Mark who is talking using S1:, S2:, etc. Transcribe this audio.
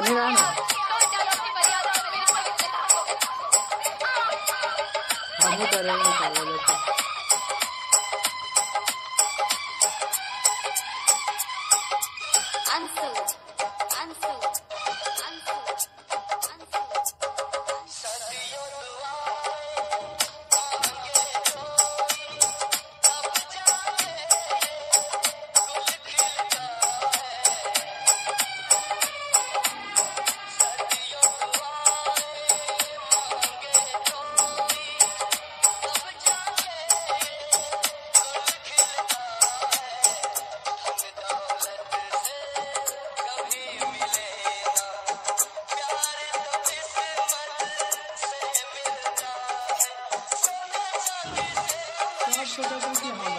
S1: नहीं रहा ना हम ही करेंगे चलो देखो
S2: अंशु अंशु
S1: তোমার কি হয়